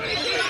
Let's go!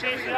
Come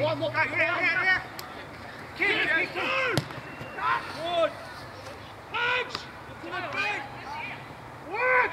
One more. Here. Good. To the. Work.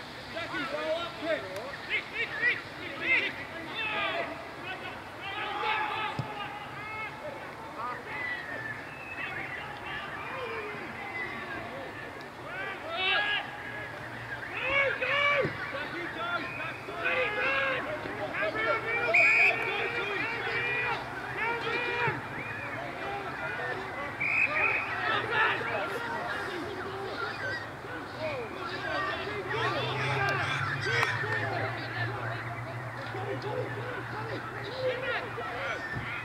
Come on, come on.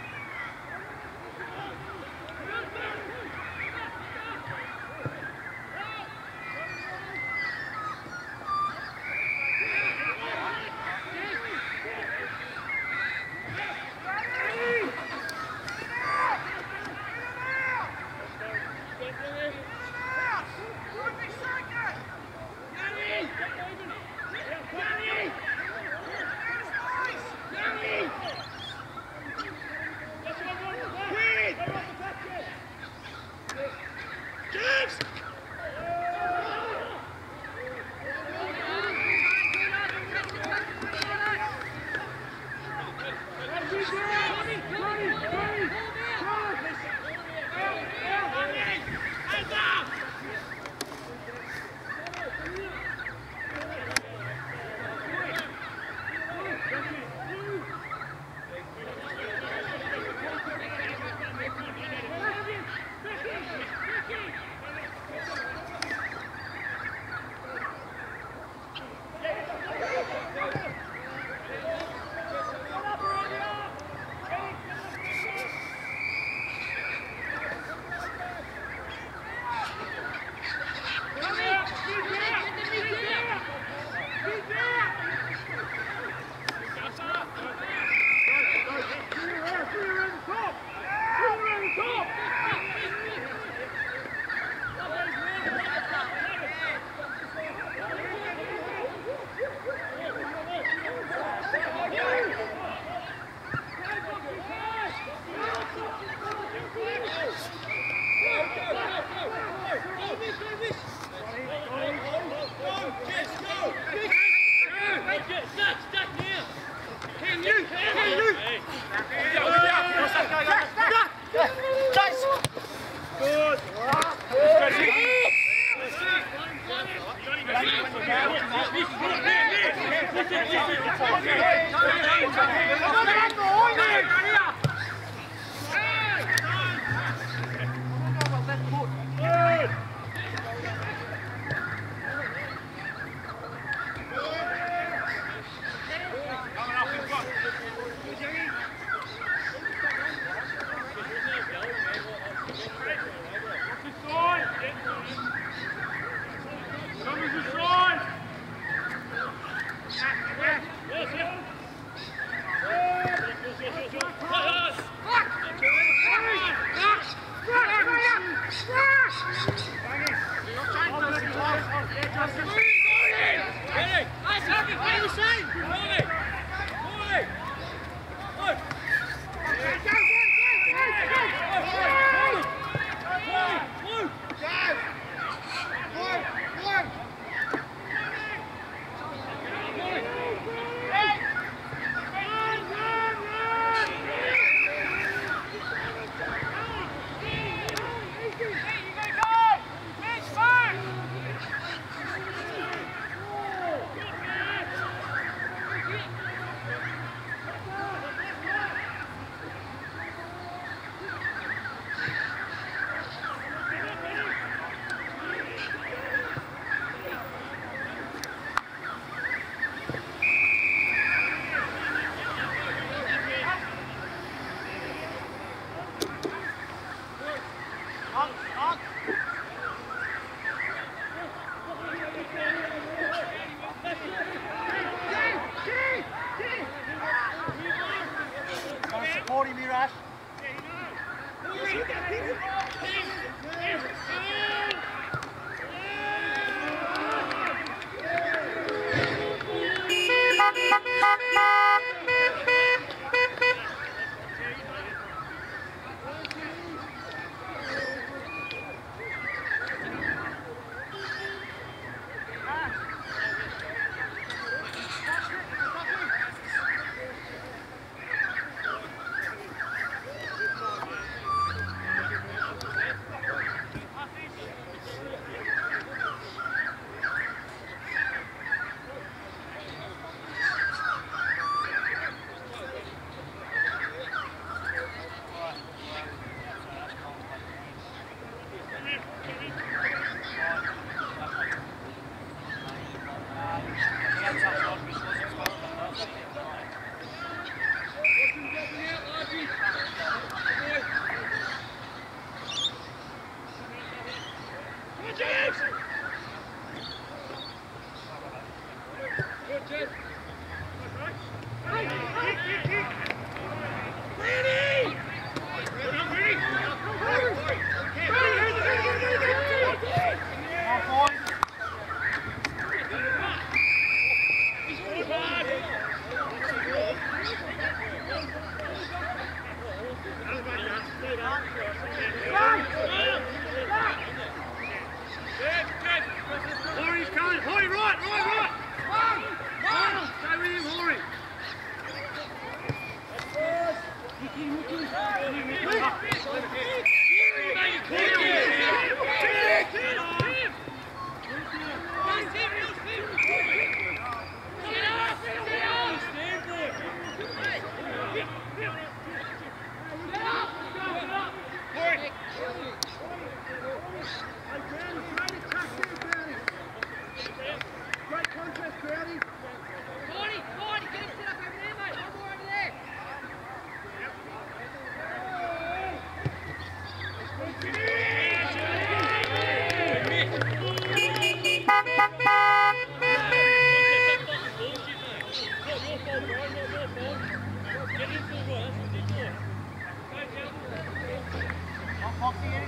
Not boxing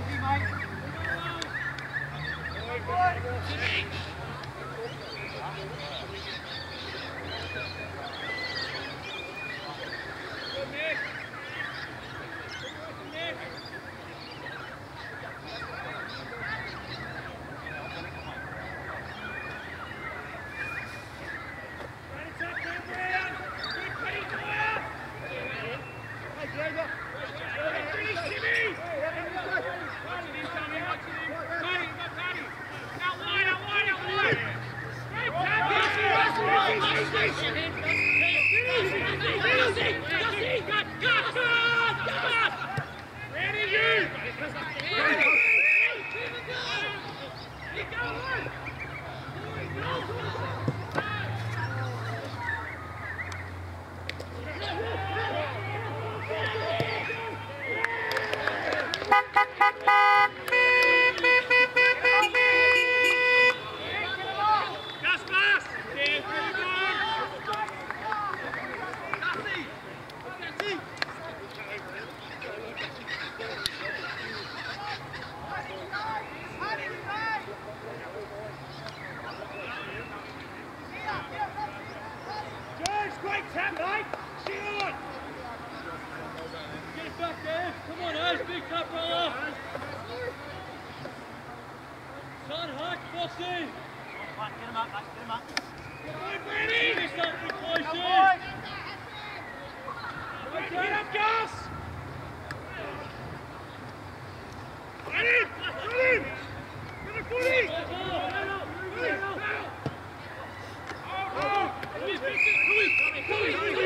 Police!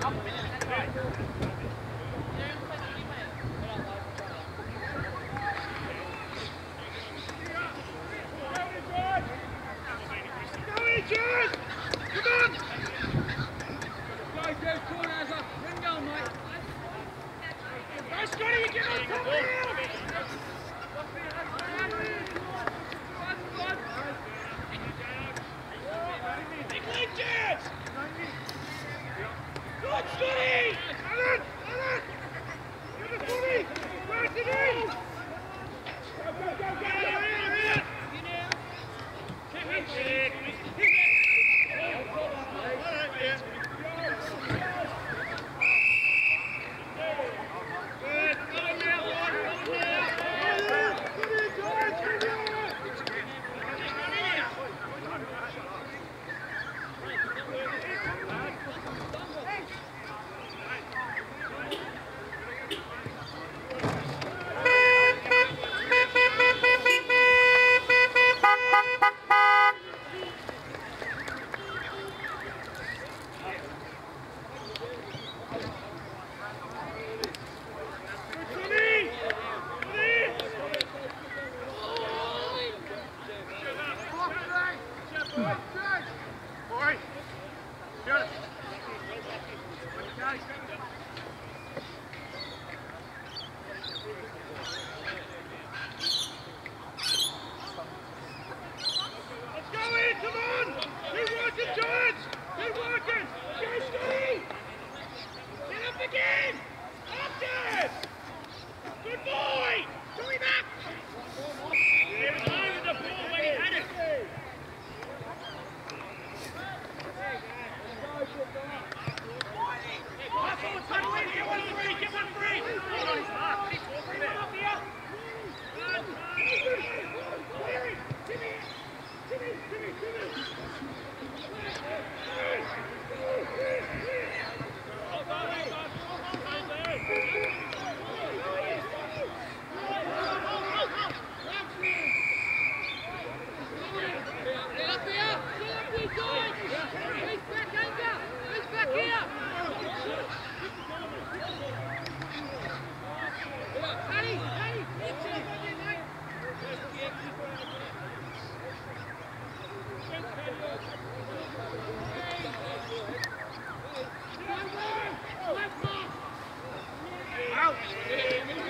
Good, out.